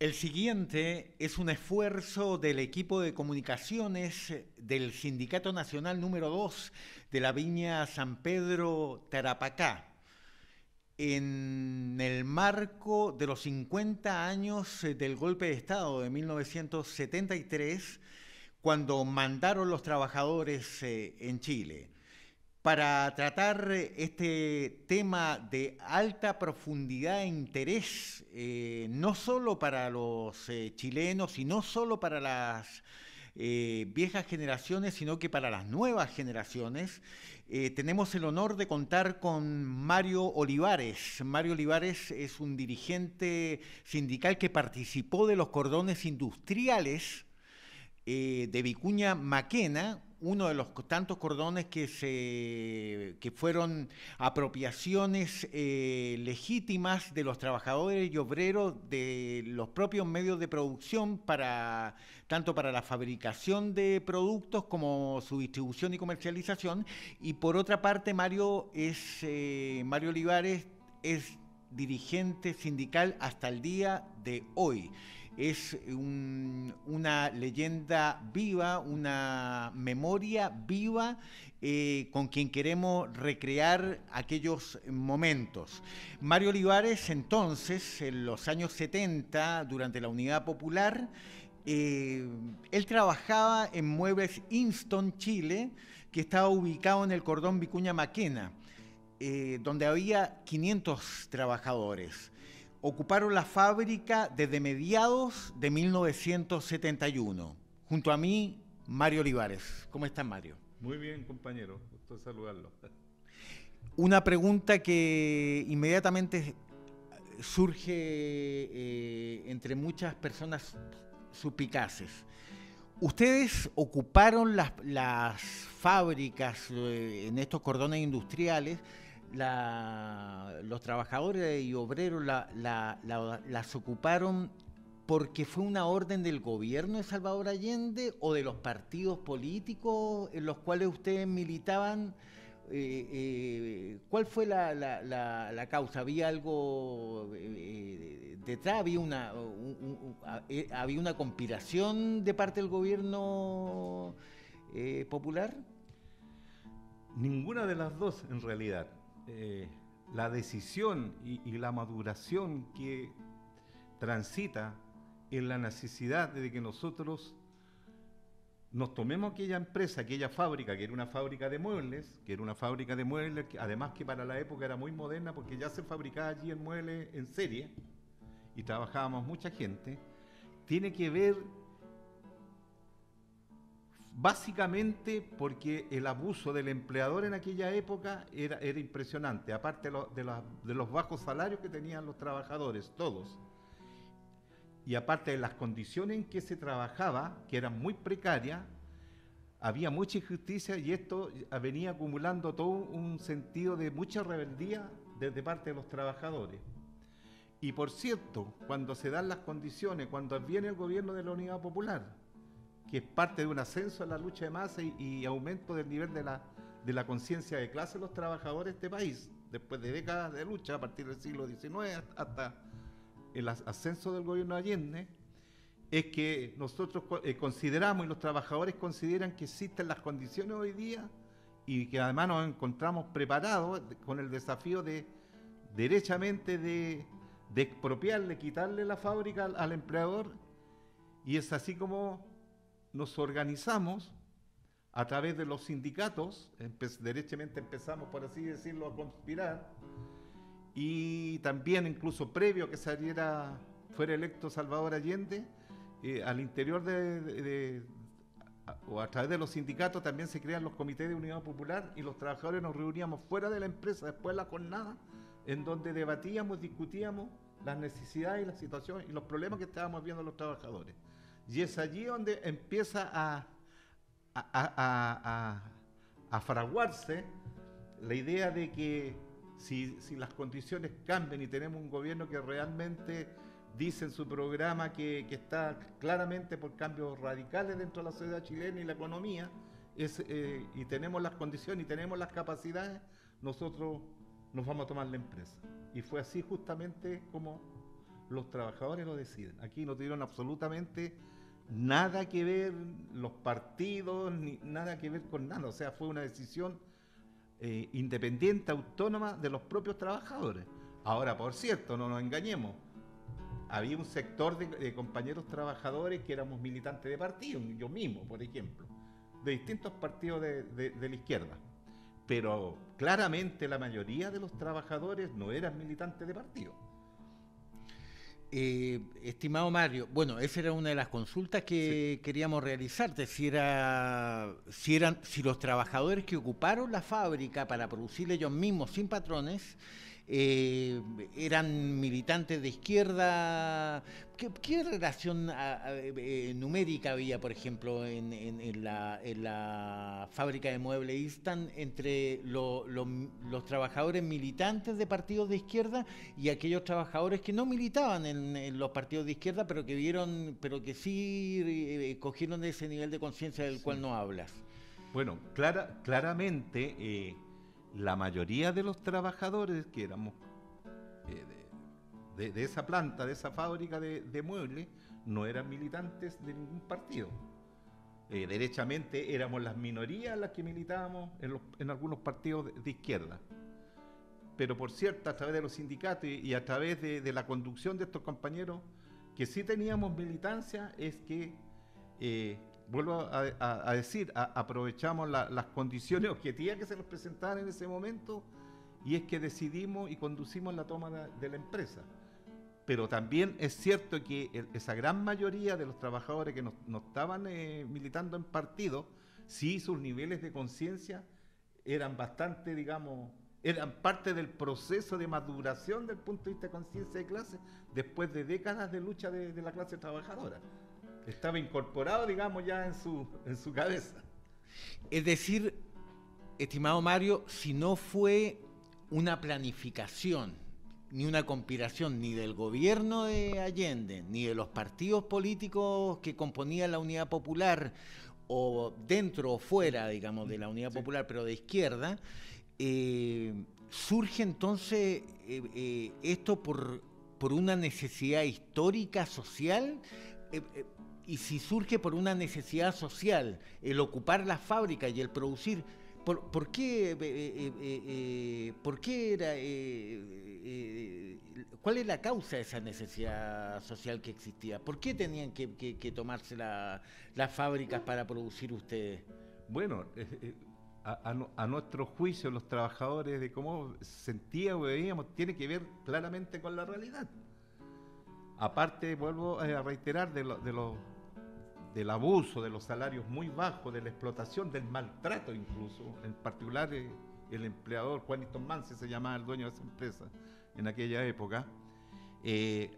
El siguiente es un esfuerzo del equipo de comunicaciones del Sindicato Nacional número 2 de la Viña San Pedro Tarapacá, en el marco de los 50 años del golpe de Estado de 1973, cuando mandaron los trabajadores eh, en Chile para tratar este tema de alta profundidad e interés, eh, no solo para los eh, chilenos y no solo para las eh, viejas generaciones, sino que para las nuevas generaciones, tenemos el honor de contar con Mario Olivares. Mario Olivares es un dirigente sindical que participó de los cordones industriales de Vicuña Maquena, uno de los tantos cordones que, se, que fueron apropiaciones eh, legítimas de los trabajadores y obreros de los propios medios de producción para tanto para la fabricación de productos como su distribución y comercialización. Y por otra parte Mario es eh, Mario Olivares es dirigente sindical hasta el día de hoy es una leyenda viva, una memoria viva eh, con quien queremos recrear aquellos momentos. Mario Olivares entonces, en los años 70, durante la Unidad Popular, eh, él trabajaba en Muebles Inston, Chile, que estaba ubicado en el cordón Vicuña Maquena, eh, donde había 500 trabajadores ocuparon la fábrica desde mediados de 1971. Junto a mí, Mario Olivares. ¿Cómo estás, Mario? Muy bien, compañero. Gusto saludarlo. Una pregunta que inmediatamente surge eh, entre muchas personas supicaces. Ustedes ocuparon las, las fábricas eh, en estos cordones industriales los trabajadores y obreros las ocuparon porque fue una orden del gobierno de Salvador Allende o de los partidos políticos en los cuales ustedes militaban. Eh, eh, ¿Cuál fue la, causa? ¿Había algo eh, detrás? ¿Había una, ¿Había una conspiración de parte del gobierno popular? Ninguna de las dos en realidad. Eh, la decisión y, la maduración que transita en la necesidad de que nosotros nos tomemos aquella empresa, aquella fábrica, que era una fábrica de muebles, que era una fábrica de muebles, además que para la época era muy moderna porque ya se fabricaba allí en muebles en serie y trabajábamos mucha gente, tiene que ver Básicamente porque el abuso del empleador en aquella época era, impresionante, aparte de, los bajos salarios que tenían los trabajadores, todos. Y aparte de las condiciones en que se trabajaba, que eran muy precarias, había mucha injusticia y esto venía acumulando todo un sentido de mucha rebeldía desde parte de los trabajadores. Y por cierto, cuando se dan las condiciones, cuando viene el gobierno de la Unidad Popular, que es parte de un ascenso en la lucha de masa y, aumento del nivel de la, de la conciencia de clase de los trabajadores de este país, después de décadas de lucha a partir del siglo XIX hasta el ascenso del gobierno de Allende, es que nosotros eh, consideramos y los trabajadores consideran que existen las condiciones hoy día y que además nos encontramos preparados con el desafío de derechamente de, de expropiarle, quitarle la fábrica al empleador. Y es así como nos organizamos a través de los sindicatos, derechamente empezamos, por así decirlo, a conspirar, y también incluso previo a que saliera, fuera electo Salvador Allende, eh, al interior de, o a través de los sindicatos también se crean los comités de unidad popular y los trabajadores nos reuníamos fuera de la empresa después de la jornada, en donde debatíamos, discutíamos las necesidades y la situación y los problemas que estábamos viendo los trabajadores. Y es allí donde empieza a, fraguarse la idea de que si, las condiciones cambian y tenemos un gobierno que realmente dice en su programa que, está claramente por cambios radicales dentro de la sociedad chilena y la economía, eh, y tenemos las condiciones y tenemos las capacidades, nosotros nos vamos a tomar la empresa. Y fue así justamente como los trabajadores lo deciden. Aquí no tuvieron absolutamente nada que ver los partidos, ni nada que ver con nada. O sea, fue una decisión eh, independiente, autónoma de los propios trabajadores. Ahora, por cierto, no nos engañemos, había un sector de, compañeros trabajadores que éramos militantes de partido, yo mismo, por ejemplo, de distintos partidos de, la izquierda. Pero claramente la mayoría de los trabajadores no eran militantes de partido. Eh, estimado Mario, bueno, esa era una de las consultas que queríamos realizarte, si era, si eran, si los trabajadores que ocuparon la fábrica para producir ellos mismos sin patrones eh, eran militantes de izquierda. ¿Qué, relación eh, numérica había, por ejemplo, en, la, fábrica de muebles Instant entre los trabajadores militantes de partidos de izquierda y aquellos trabajadores que no militaban en, los partidos de izquierda, pero que vieron, pero que sí eh, cogieron ese nivel de conciencia del cual no hablas? Bueno, clara, claramente la mayoría de los trabajadores que éramos eh, de, esa planta, de esa fábrica de, muebles, no eran militantes de ningún partido. Eh, derechamente éramos las minorías las que militábamos en, algunos partidos de, izquierda. Pero por cierto, a través de los sindicatos y, a través de, la conducción de estos compañeros, que sí teníamos militancia, es que eh, vuelvo a, decir, aprovechamos las condiciones objetivas que se nos presentaban en ese momento y es que decidimos y conducimos la toma de, la empresa. Pero también es cierto que esa gran mayoría de los trabajadores que no, estaban eh, militando en partido, sí sus niveles de conciencia eran bastante, digamos, eran parte del proceso de maduración del punto de vista de conciencia de clase después de décadas de lucha de la clase trabajadora estaba incorporado, digamos, ya en su, en su cabeza. Es decir, estimado Mario, si no fue una planificación, ni una conspiración, ni del gobierno de Allende, ni de los partidos políticos que componían la Unidad Popular, o dentro o fuera, digamos, de la Unidad Popular, pero de izquierda, eh, surge entonces eh, eh, esto por, por una necesidad histórica, social, y si surge por una necesidad social, el ocupar la fábrica y el producir, ¿por, qué, eh, eh, eh, por qué era, cuál es la causa de esa necesidad social que existía? ¿Por qué tenían que, tomarse las fábricas para producir ustedes? Bueno, a, nuestro juicio, los trabajadores, de cómo sentíamos veíamos, tiene que ver claramente con la realidad. Aparte, vuelvo a reiterar, de, de los del abuso, de los salarios muy bajos, de la explotación, del maltrato incluso, en particular eh, el empleador Juanito Mansi se llamaba el dueño de esa empresa en aquella época, eh,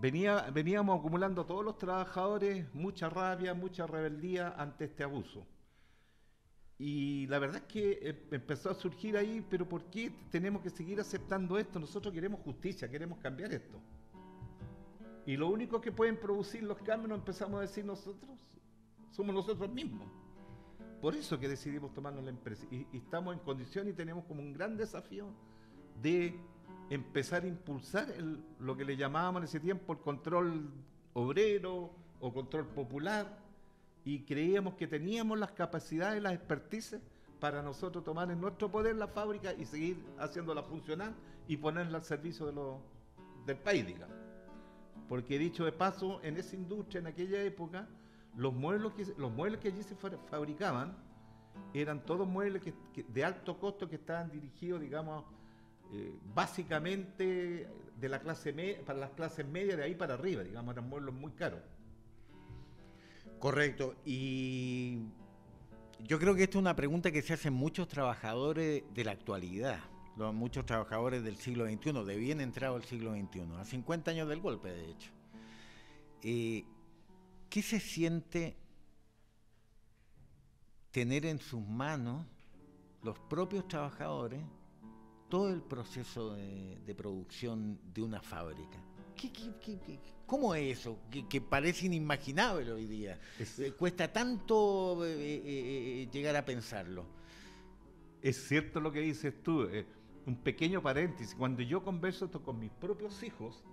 venía, veníamos acumulando todos los trabajadores mucha rabia, mucha rebeldía ante este abuso. Y la verdad es que eh, empezó a surgir ahí, pero ¿por qué tenemos que seguir aceptando esto? Nosotros queremos justicia, queremos cambiar esto. Y lo único que pueden producir los cambios, empezamos a decir nosotros, somos nosotros mismos. Por eso que decidimos tomarnos la empresa. Y, estamos en condición y tenemos como un gran desafío de empezar a impulsar lo que le llamábamos en ese tiempo el control obrero o control popular. Y creíamos que teníamos las capacidades, las expertices para nosotros tomar en nuestro poder la fábrica y seguir haciéndola funcionar y ponerla al servicio de del país, digamos. Porque dicho de paso, en esa industria, en aquella época, los muebles que, los muebles que allí se fabricaban eran todos muebles de alto costo que estaban dirigidos, digamos, eh, básicamente de la clase para las clases medias de ahí para arriba, digamos, eran muebles muy caros. Correcto. Y yo creo que esta es una pregunta que se hacen muchos trabajadores de la actualidad muchos trabajadores del siglo XXI, de bien entrado el siglo XXI, a 50 años del golpe, de hecho. Eh, ¿Qué se siente tener en sus manos los propios trabajadores todo el proceso de, producción de una fábrica? cómo es eso? Que, parece inimaginable hoy día. Eh, cuesta tanto eh, llegar a pensarlo. Es cierto lo que dices tú un pequeño paréntesis, cuando yo converso esto con mis propios hijos,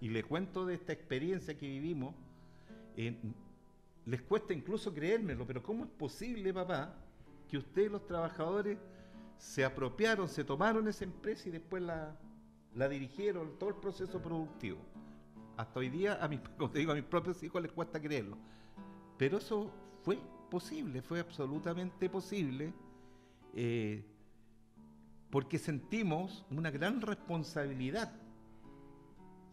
y le cuento de esta experiencia que vivimos, eh, les cuesta incluso creérmelo, pero ¿cómo es posible, papá, que ustedes los trabajadores se apropiaron, se tomaron esa empresa y después la, la dirigieron, todo el proceso productivo? Hasta hoy día, a mis, como te digo, a mis propios hijos les cuesta creerlo. Pero eso fue posible, fue absolutamente posible, eh, porque sentimos una gran responsabilidad.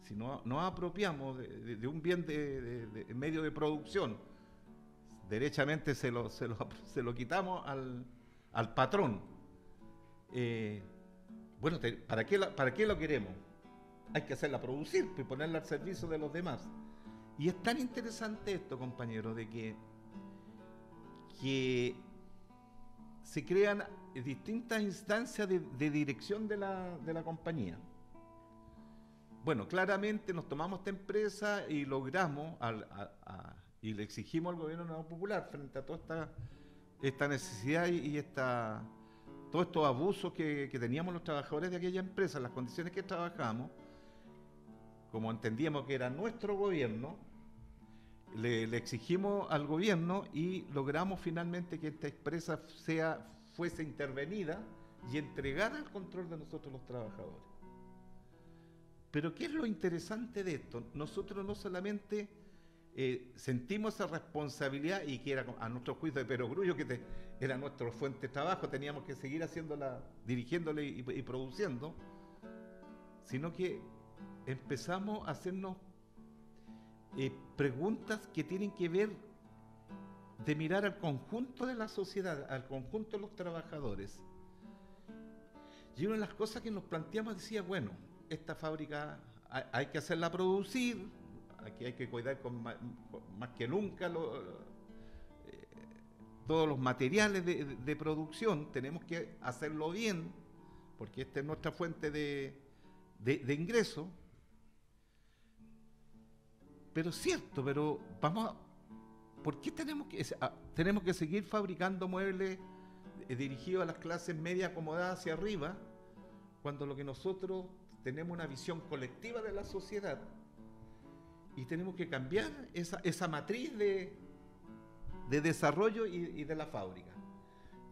Si no nos apropiamos de, un bien de, medio de producción, derechamente se lo, se lo, quitamos al, al patrón. Eh, bueno, ¿para, qué ¿para qué lo queremos? hay que hacerla producir y ponerla al servicio de los demás. Y es tan interesante esto, compañero, de que, que se crean distintas instancias de, dirección de la, de la, compañía. Bueno, claramente nos tomamos esta empresa y logramos y le exigimos al gobierno popular frente a toda esta, esta necesidad y, esta, todos estos abusos que, que, teníamos los trabajadores de aquella empresa, las condiciones que trabajamos, como entendíamos que era nuestro gobierno, le, exigimos al gobierno y logramos finalmente que esta empresa sea, fuese intervenida y entregada al control de nosotros los trabajadores. Pero ¿qué es lo interesante de esto? Nosotros no solamente eh, sentimos esa responsabilidad y que era a nuestro juicio de perogrullo, que era nuestra fuente de trabajo, teníamos que seguir haciéndola, dirigiéndole y produciendo, sino que empezamos a hacernos eh, preguntas que tienen que ver de mirar al conjunto de la sociedad, al conjunto de los trabajadores. Y una de las cosas que nos planteamos decía, bueno, esta fábrica hay, que hacerla producir, aquí hay que cuidar con más, que nunca eh, todos los materiales de, producción, tenemos que hacerlo bien, porque esta es nuestra fuente de, de ingreso. Pero cierto, pero vamos a, ¿por qué tenemos que, tenemos que seguir fabricando muebles eh, dirigidos a las clases medias acomodadas hacia arriba, cuando lo que nosotros tenemos una visión colectiva de la sociedad y tenemos que cambiar esa, esa matriz de, de desarrollo y, de la fábrica.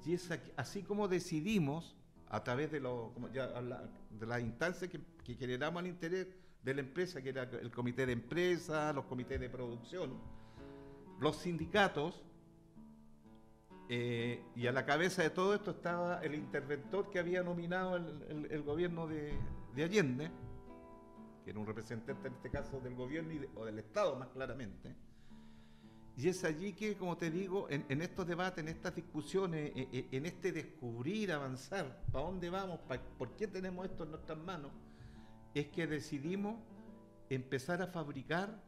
Y es así como decidimos, a través de, lo, de las instancias que, que generamos al interés de la empresa, que era el comité de empresa, los comités de producción, los sindicatos, eh, y a la cabeza de todo esto estaba el interventor que había nominado el, gobierno de, Allende, que era un representante en este caso del gobierno o del Estado más claramente. Y es allí que, como te digo, en, estos debates, en estas discusiones, en, e, en este descubrir, avanzar, ¿para dónde vamos? ¿Por qué tenemos esto en nuestras manos? Es que decidimos empezar a fabricar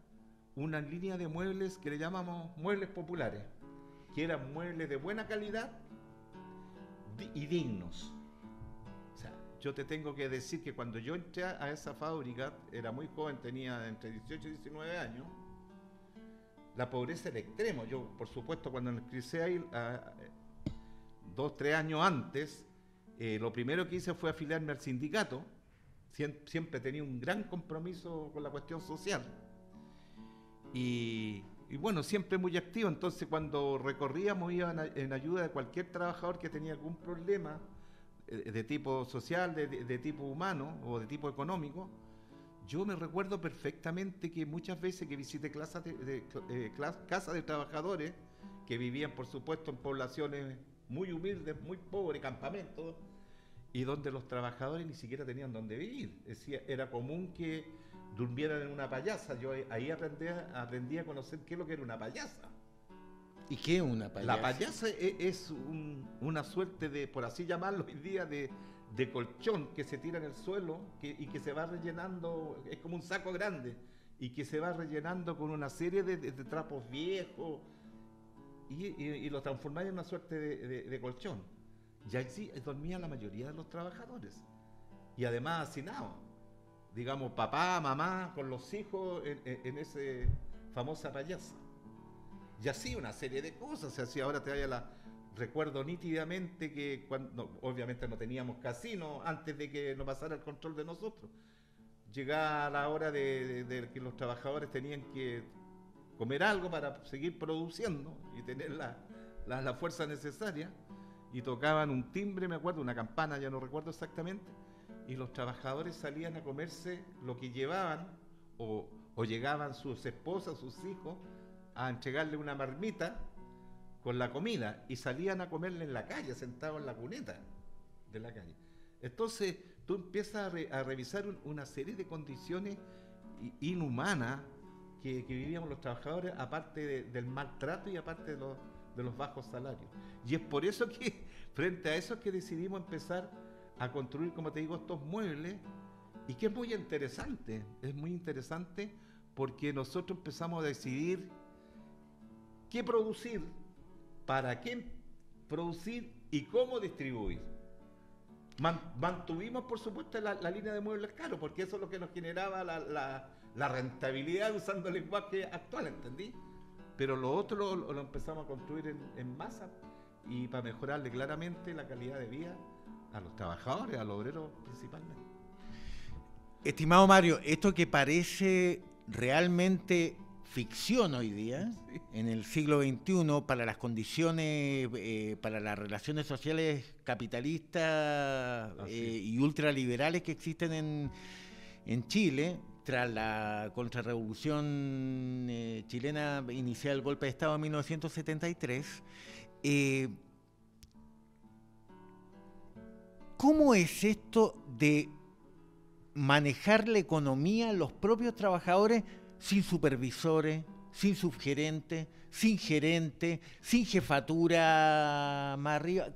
una línea de muebles que le llamamos muebles populares, que eran muebles de buena calidad y dignos. O sea, yo te tengo que decir que cuando yo entré a esa fábrica, era muy joven, tenía entre 18 y 19 años, la pobreza era extremo. Yo, por supuesto, cuando ingresé ahí, dos, tres años antes, eh, lo primero que hice fue afiliarme al sindicato, siempre tenía un gran compromiso con la cuestión social. Y, bueno, siempre muy activo, entonces cuando recorríamos iba en, ayuda de cualquier trabajador que tenía algún problema eh, de, tipo social, de, tipo humano o de tipo económico. Yo me recuerdo perfectamente que muchas veces que visité casas eh, casas de trabajadores que vivían, por supuesto, en poblaciones muy humildes, muy pobres, campamentos, y donde los trabajadores ni siquiera tenían donde vivir. Decía, era común que durmieran en una payasa. Yo ahí aprendí, aprendí a conocer qué es lo que era una payasa. ¿Y qué es una payasa? La payasa e, es, una suerte de, por así llamarlo hoy día, de, colchón que se tira en el suelo y que se va rellenando, es como un saco grande, y que se va rellenando con una serie de, trapos viejos y, lo transformáis en una suerte de colchón. Y allí dormía la mayoría de los trabajadores. Y además hacinados. Digamos, papá, mamá, con los hijos en, en, ese famosa payasa. Y así una serie de cosas. Así ahora te vaya la. Recuerdo nítidamente que obviamente no teníamos casino antes de que nos pasara el control de nosotros. llegaba la hora de, que los trabajadores tenían que comer algo para seguir produciendo y tener la, la, fuerza necesaria, y tocaban un timbre, me acuerdo, una campana, ya no recuerdo exactamente, y los trabajadores salían a comerse lo que llevaban, o, llegaban sus esposas, sus hijos, a entregarle una marmita con la comida, y salían a comerle en la calle, sentados en la cuneta de la calle. Entonces, tú empiezas a, revisar una serie de condiciones inhumanas que, vivíamos los trabajadores, aparte del maltrato y aparte de los, de los bajos salarios. Y es por eso que, frente a eso, es que decidimos empezar a construir, como te digo, estos muebles, y que es muy interesante, es muy interesante porque nosotros empezamos a decidir qué producir, para qué producir y cómo distribuir mantuvimos, por supuesto, la, línea de muebles caros, porque eso es lo que nos generaba la, rentabilidad usando el lenguaje actual, ¿entendí? Pero lo otro lo, empezamos a construir en, masa y para mejorarle claramente la calidad de vida a los trabajadores, a los obreros principalmente. Estimado Mario, esto que parece realmente ficción hoy día, en el siglo XXI, para las condiciones, eh, para las relaciones sociales capitalistas eh, y ultraliberales que existen en, en, Chile, tras la contrarrevolución eh, chilena inicial el golpe de Estado en 1973. ¿Cómo es esto de manejar la economía los propios trabajadores? sin supervisores, sin subgerente, sin gerente, sin jefatura más arriba,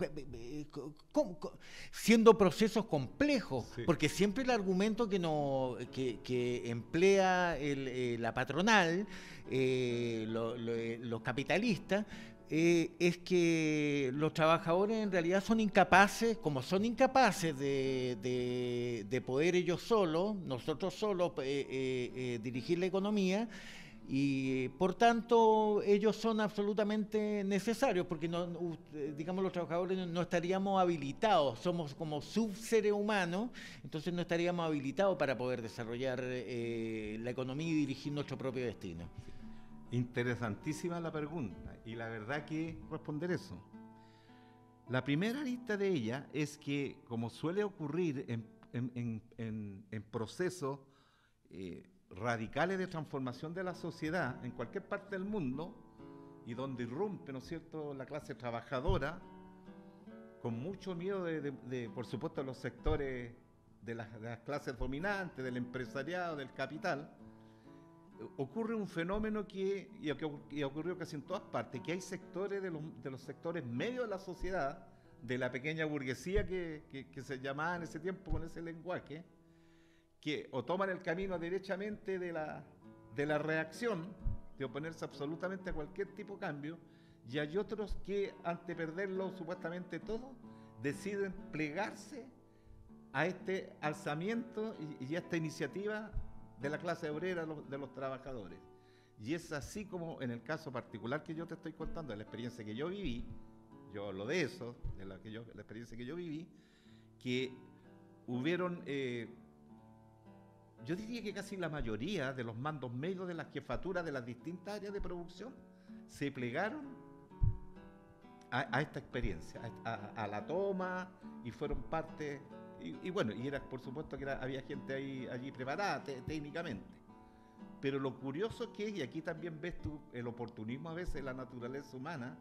siendo procesos complejos, porque siempre el argumento que, no, que, emplea eh, la patronal, eh, eh, los capitalistas, es que los trabajadores en realidad son incapaces, como son incapaces de, poder ellos solos, nosotros solos, dirigir la economía, y por tanto ellos son absolutamente necesarios porque no, digamos los trabajadores no estaríamos habilitados, somos como subseres humanos, entonces no estaríamos habilitados para poder desarrollar eh, la economía y dirigir nuestro propio destino. Interesantísima la pregunta y la verdad que responder eso. La primera lista de ella es que como suele ocurrir en, en, procesos eh, radicales de transformación de la sociedad en cualquier parte del mundo y donde irrumpe, ¿no es cierto?, la clase trabajadora, con mucho miedo de, por supuesto, los sectores de las, clases dominantes, del empresariado, del capital, ocurre un fenómeno que, y, ocurrió casi en todas partes, que hay sectores de los, de los sectores medios de la sociedad, de la pequeña burguesía que, que se llamaba en ese tiempo con ese lenguaje, que o toman el camino derechamente de la, de la reacción, de oponerse absolutamente a cualquier tipo de cambio, y hay otros que ante perderlo supuestamente todo, deciden plegarse a este alzamiento y, a esta iniciativa de la clase obrera, de los trabajadores. Y es así como en el caso particular que yo te estoy contando, de la experiencia que yo viví, yo hablo de eso, de la, que yo, la experiencia que yo viví, que hubieron eh, yo diría que casi la mayoría de los mandos medios de las jefaturas de las distintas áreas de producción se plegaron a, esta experiencia, a, la toma y fueron parte, y, bueno, y era por supuesto que había gente allí preparada técnicamente. Pero lo curioso es que, y aquí también ves tú el oportunismo a veces de la naturaleza humana,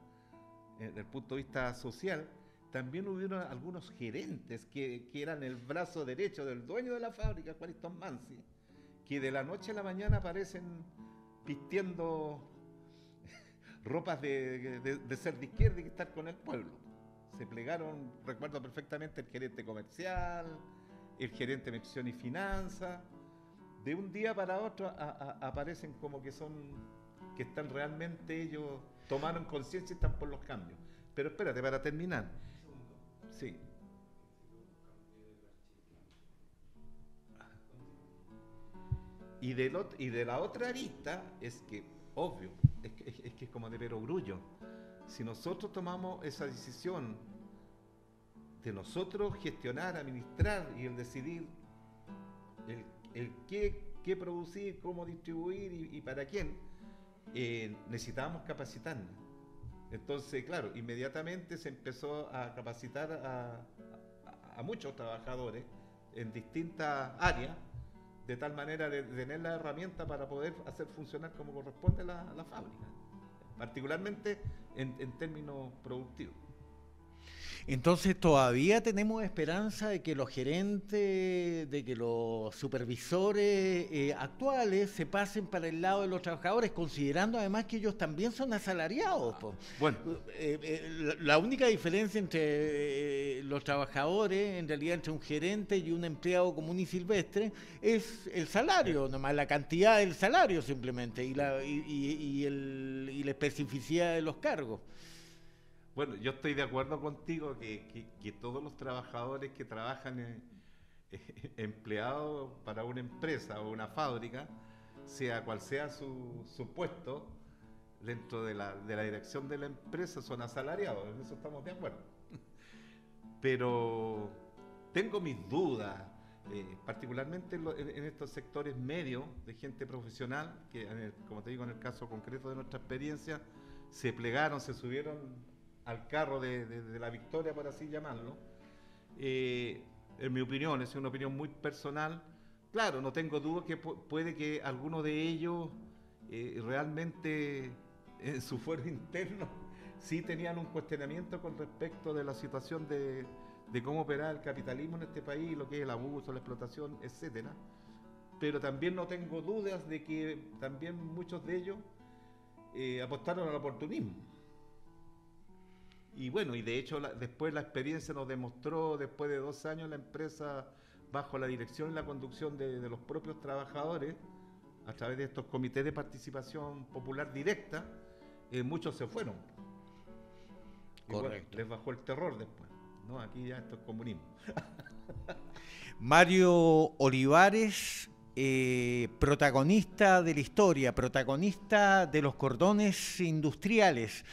eh, desde el punto de vista social, también hubieron algunos gerentes que, eran el brazo derecho del dueño de la fábrica, Juaniston Mansi, que de la noche a la mañana aparecen vistiendo ropas de, ser de izquierda y estar con el pueblo. Se plegaron, recuerdo perfectamente, el gerente comercial, el gerente de acción y finanzas. De un día para otro aparecen como que son, que están realmente ellos, tomaron conciencia y están por los cambios. Pero espérate, para terminar, Y de, y de la otra arista es que, obvio, es que, es como de perogrullo. Si nosotros tomamos esa decisión de nosotros gestionar, administrar y el decidir el qué, qué producir, cómo distribuir y, para quién, eh, necesitábamos capacitarnos. Entonces, claro, inmediatamente se empezó a capacitar a, muchos trabajadores en distintas áreas, de tal manera de, tener la herramienta para poder hacer funcionar como corresponde la, fábrica, particularmente en términos productivos. Entonces todavía tenemos esperanza de que los gerentes, de que los supervisores eh, actuales se pasen para el lado de los trabajadores, considerando además que ellos también son asalariados. Bueno, eh, eh, la única diferencia entre los trabajadores, en realidad entre un gerente y un empleado común y silvestre, es el salario, nomás la cantidad del salario simplemente y la, y la especificidad de los cargos. Bueno, yo estoy de acuerdo contigo que, todos los trabajadores que trabajan eh, empleados para una empresa o una fábrica, sea cual sea su, puesto, dentro de la, dirección de la empresa son asalariados, en eso estamos de acuerdo. Pero tengo mis dudas, eh, particularmente en, estos sectores medios de gente profesional, que como te digo en el caso concreto de nuestra experiencia, se plegaron, se subieron al carro de, la victoria, por así llamarlo, eh, en mi opinión, es una opinión muy personal, claro, no tengo duda que puede que alguno de ellos eh, realmente en su fuero interno sí tenían un cuestionamiento con respecto de la situación de, cómo operar el capitalismo en este país, lo que es el abuso, la explotación, etcétera. Pero también no tengo dudas de que también muchos de ellos eh, apostaron al oportunismo. Y bueno, y de hecho después la experiencia nos demostró, después de dos años, la empresa, bajo la dirección y la conducción de, los propios trabajadores, a través de estos comités de participación popular directa, eh, muchos se fueron. Correcto. les bajó el terror después. No, aquí ya esto es comunismo. Mario Olivares, eh, protagonista de la historia, protagonista de los cordones industriales.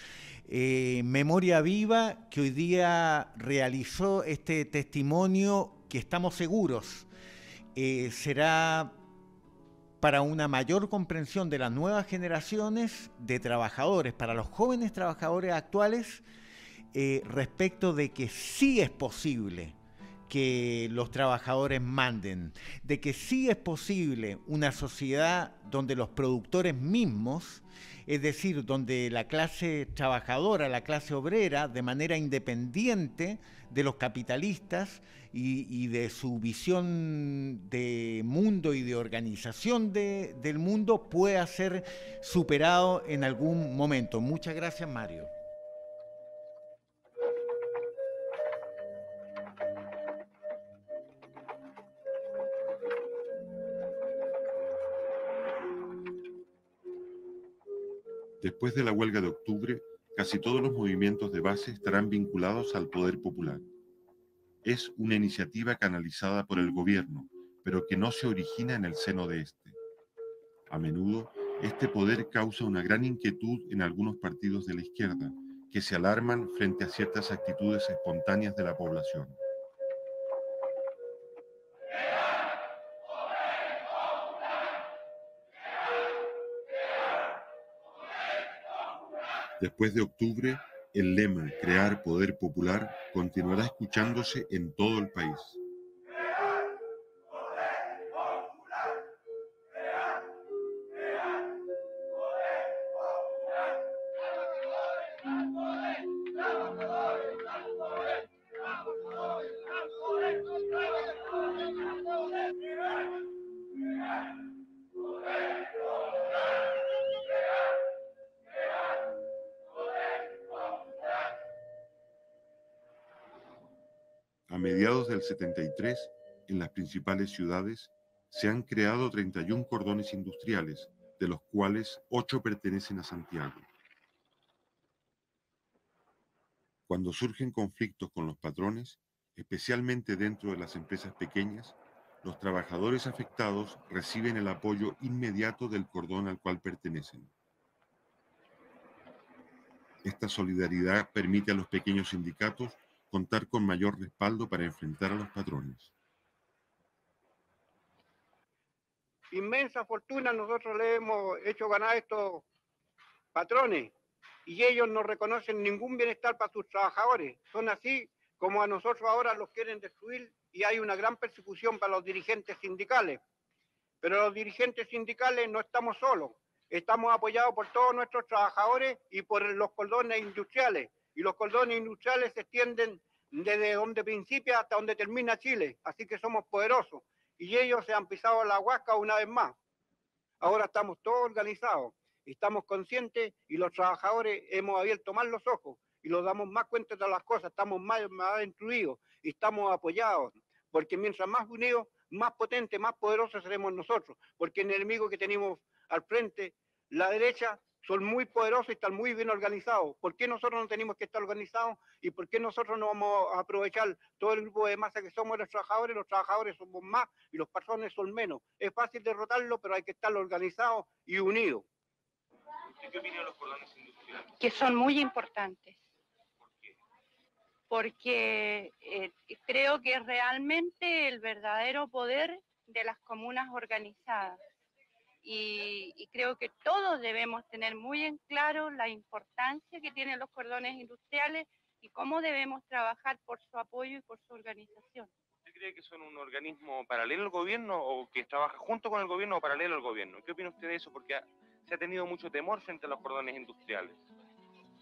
Eh, Memoria Viva, que hoy día realizó este testimonio que estamos seguros eh, será para una mayor comprensión de las nuevas generaciones de trabajadores, para los jóvenes trabajadores actuales, eh, respecto de que sí es posible que los trabajadores manden, de que sí es posible una sociedad donde los productores mismos es decir, donde la clase trabajadora, la clase obrera, de manera independiente de los capitalistas y, de su visión de mundo y de organización del mundo, pueda ser superado en algún momento. Muchas gracias, Mario. Después de la huelga de octubre, casi todos los movimientos de base estarán vinculados al poder popular. Es una iniciativa canalizada por el gobierno, pero que no se origina en el seno de este. A menudo, este poder causa una gran inquietud en algunos partidos de la izquierda, que se alarman frente a ciertas actitudes espontáneas de la población. Después de octubre, el lema Crear Poder Popular continuará escuchándose en todo el país. Mediados del 73, en las principales ciudades, se han creado 31 cordones industriales, de los cuales 8 pertenecen a Santiago. Cuando surgen conflictos con los patrones, especialmente dentro de las empresas pequeñas, los trabajadores afectados reciben el apoyo inmediato del cordón al cual pertenecen. Esta solidaridad permite a los pequeños sindicatos contar con mayor respaldo para enfrentar a los patrones. inmensa fortuna nosotros le hemos hecho ganar a estos patrones y ellos no reconocen ningún bienestar para sus trabajadores. Son así como a nosotros ahora los quieren destruir y hay una gran persecución para los dirigentes sindicales. Pero los dirigentes sindicales no estamos solos, estamos apoyados por todos nuestros trabajadores y por los cordones industriales. Y los cordones industriales se extienden desde donde principia hasta donde termina Chile, así que somos poderosos. Y ellos se han pisado la huasca una vez más. Ahora estamos todos organizados, estamos conscientes y los trabajadores hemos abierto más los ojos y nos damos más cuenta de las cosas, estamos más, más instruidos y estamos apoyados, porque mientras más unidos, más potentes, más poderosos seremos nosotros, porque el enemigo que tenemos al frente, la derecha, son muy poderosos y están muy bien organizados. ¿Por qué nosotros no tenemos que estar organizados y por qué nosotros no vamos a aprovechar todo el grupo de masa que somos los trabajadores? Los trabajadores somos más y los patrones son menos. Es fácil derrotarlo, pero hay que estar organizados y unidos. ¿Qué opina los cordones industriales? Que son muy importantes porque eh, creo que es realmente el verdadero poder de las comunas organizadas. Y, creo que todos debemos tener muy en claro la importancia que tienen los cordones industriales y cómo debemos trabajar por su apoyo y por su organización. ¿Usted cree que son un organismo paralelo al gobierno o que trabaja junto con el gobierno o paralelo al gobierno? ¿Qué opina usted de eso? Porque se ha tenido mucho temor frente a los cordones industriales.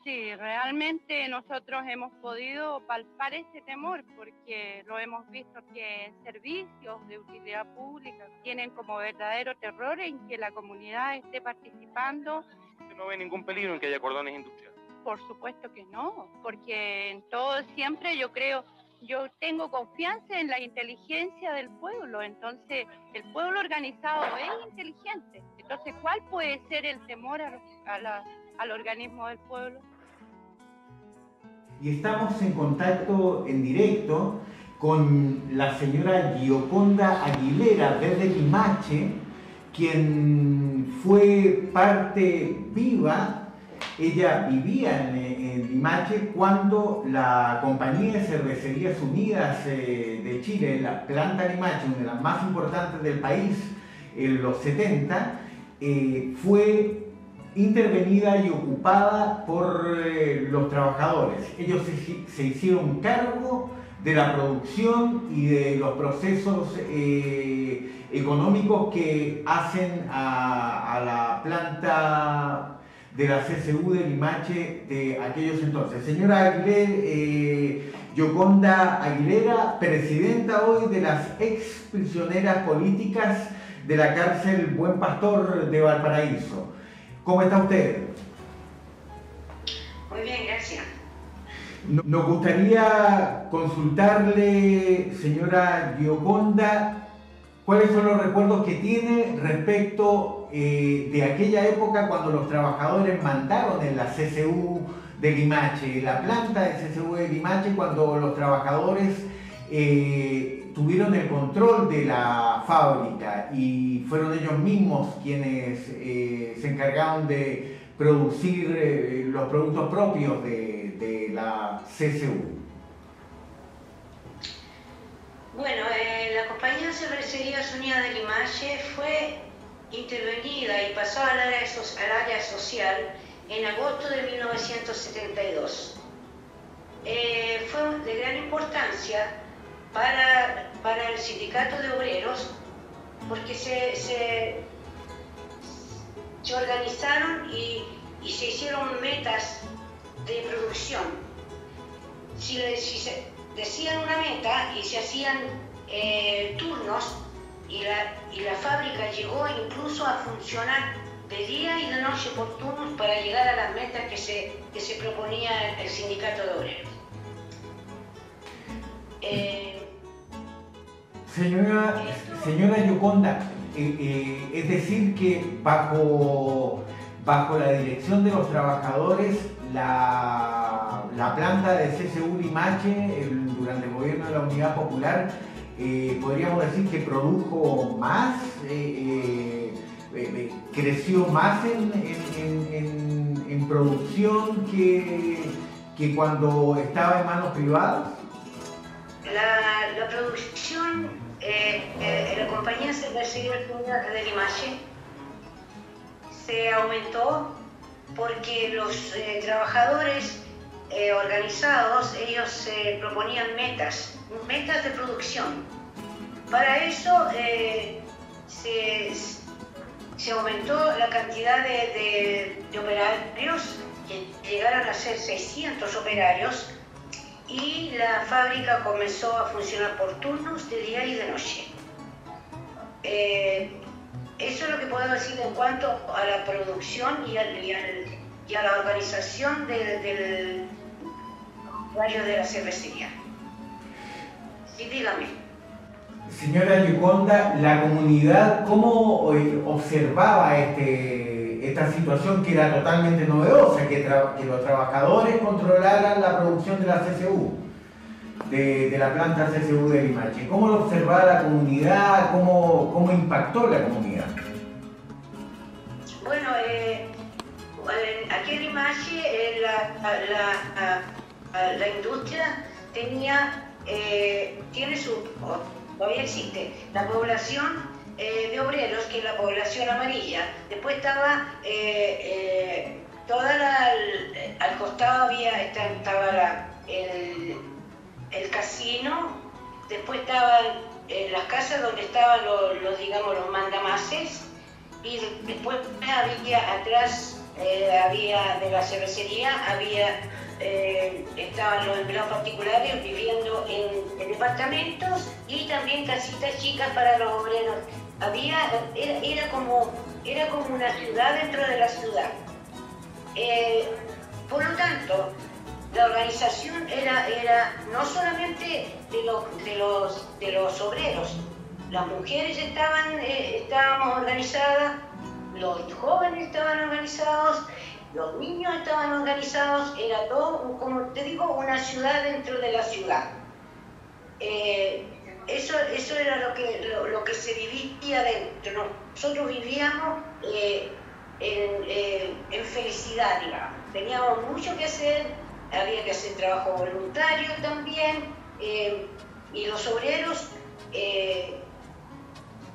Sí, realmente nosotros hemos podido palpar ese temor porque lo hemos visto que servicios de utilidad pública tienen como verdadero terror en que la comunidad esté participando. ¿Usted no ve ningún peligro en que haya cordones industriales? Por supuesto que no, porque en todo siempre yo creo, yo tengo confianza en la inteligencia del pueblo, entonces el pueblo organizado es inteligente. Entonces, ¿cuál puede ser el temor al organismo del pueblo? Y estamos en contacto en directo con la señora Gioconda Aguilera desde Limache, quien fue parte viva, ella vivía en, Limache cuando la compañía de cervecerías unidas eh, de Chile, la planta Limache, una de las más importantes del país en los 70, eh, fue intervenida y ocupada por eh, los trabajadores. Ellos se, hicieron cargo de la producción y de los procesos eh, económicos que hacen a, la planta de la CSU de Limache de aquellos entonces. Señora Aguilera, eh, Yoconda Aguilera, presidenta hoy de las ex prisioneras políticas de la cárcel Buen Pastor de Valparaíso. ¿Cómo está usted? Muy bien, gracias. Nos gustaría consultarle, señora Gioconda, cuáles son los recuerdos que tiene respecto eh, de aquella época cuando los trabajadores mandaron en la CCU de Limache, la planta de CCU de Limache, cuando los trabajadores eh, tuvieron el control de la fábrica y fueron ellos mismos quienes eh, se encargaron de producir eh, los productos propios de, la CCU. Bueno, la compañía Cervecerías Unidas de Limache fue intervenida y pasó al área, al área social en agosto de 1972. fue de gran importancia para, para el sindicato de obreros porque se, se, organizaron y, se hicieron metas de producción. Si, se decían una meta y se hacían eh, turnos y la, y la fábrica llegó incluso a funcionar de día y de noche por turnos para llegar a las metas que se, que se proponía el sindicato de obreros. Eh, Señora, señora Yoconda, eh, eh, es decir que bajo, bajo la dirección de los trabajadores, la, planta de CSU Limache durante el gobierno de la Unidad Popular, podríamos decir que produjo más, creció más en, producción que, que cuando estaba en manos privadas. La, la producción eh, eh, compañía cervecería de Limache se aumentó porque los eh, trabajadores eh, organizados, ellos se proponían metas, metas de producción. Para eso se, aumentó la cantidad de, de, operarios, que llegaron a ser 600 operarios, y la fábrica comenzó a funcionar por turnos de día y de noche. Eso es lo que puedo decir en cuanto a la producción y, a la organización del barrio de la cervecería. Sí, dígame. Señora Yuconda, la comunidad, ¿cómo eh, observaba este, esta situación que era totalmente novedosa, que, los trabajadores controlaran la producción de la CCU? de, la planta CCU de Limache. ¿Cómo lo observaba la comunidad? ¿Cómo, cómo impactó la comunidad? Bueno, eh, aquí en Limache eh, la, la, industria tenía, eh, tiene su, todavía existe, la población de obreros, que es la población amarilla. Después estaba toda la, al costado había, estaba el, el casino, después estaban eh, las casas donde estaban los, digamos, los mandamases, y después había atrás, eh, había de la cervecería, había, eh, estaban los empleados particulares viviendo en, departamentos y también casitas chicas para los obreros. Había, era, como, era como una ciudad dentro de la ciudad. por lo tanto, la organización era, era no solamente de los, de los, de los obreros, las mujeres estaban, eh, estábamos organizadas, los jóvenes estaban organizados, los niños estaban organizados, era todo, como te digo, una ciudad dentro de la ciudad. Eh, eso, eso era lo que, lo, que se vivía dentro. Nosotros vivíamos eh, en, en felicidad, digamos. Teníamos mucho que hacer, había que hacer trabajo voluntario también, eh, y los obreros eh,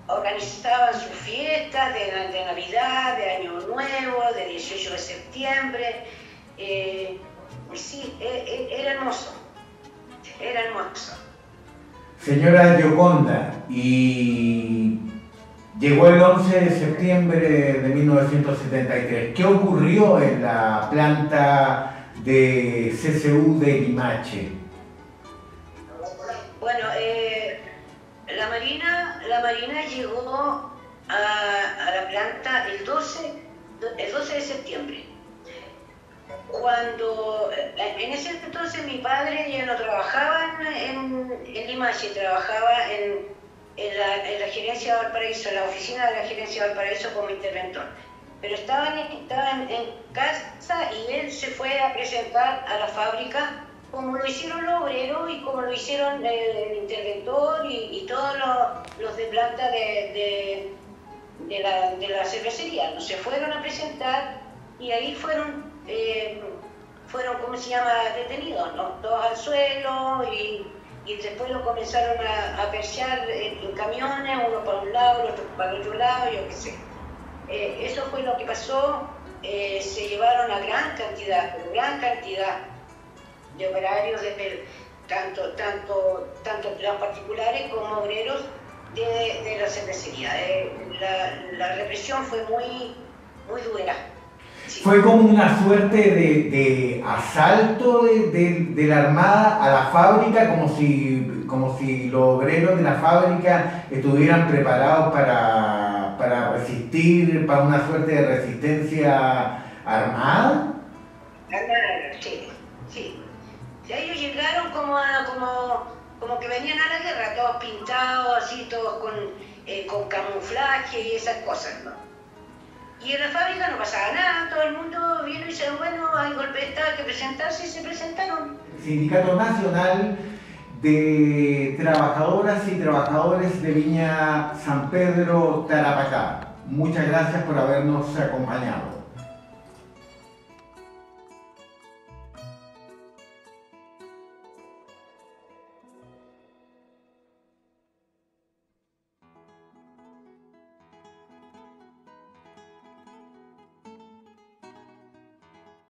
organizaban sus fiestas de, Navidad, de Año Nuevo, de 18 de septiembre. Eh, sí, e, e, era hermoso, era hermoso. Señora Gioconda, y llegó el 11 de septiembre de 1973. ¿Qué ocurrió en la planta de CCU de Limache? Bueno, eh, la, Marina, la Marina llegó a, la planta el 12, el 12 de septiembre. Cuando en ese entonces mi padre ya no trabajaba en, en Limache, trabajaba en, la, en la gerencia de Valparaíso, en la oficina de la gerencia de Valparaíso como interventor pero estaban, estaban en casa y él se fue a presentar a la fábrica como lo hicieron los obreros y como lo hicieron el, interventor y, todos los, de planta de, de, la, cervecería. ¿no? Se fueron a presentar y ahí fueron, eh, fueron ¿cómo se llama?, detenidos, ¿no? todos al suelo y, después lo comenzaron a, a en, camiones, uno para un lado, otro para el otro lado, yo qué sé. Eh, eso fue lo que pasó, eh, se llevaron a gran cantidad, gran cantidad de operarios, de, tanto, tanto, tanto particulares como obreros de, la cervecería. Eh, la, represión fue muy, muy dura. Fue como una suerte de, asalto de, la Armada a la fábrica, como si, como si los obreros de la fábrica estuvieran preparados para para resistir, para una suerte de resistencia armada? sí, sí. ellos llegaron como, como, como que venían a la guerra, todos pintados, así, todos con, eh, con camuflaje y esas cosas, ¿no? Y en la fábrica no pasaba nada, todo el mundo vino y dice, bueno, hay golpe de Estado, que presentarse y se presentaron. Sindicato Nacional de trabajadoras y trabajadores de Viña San Pedro Tarapacá. Muchas gracias por habernos acompañado.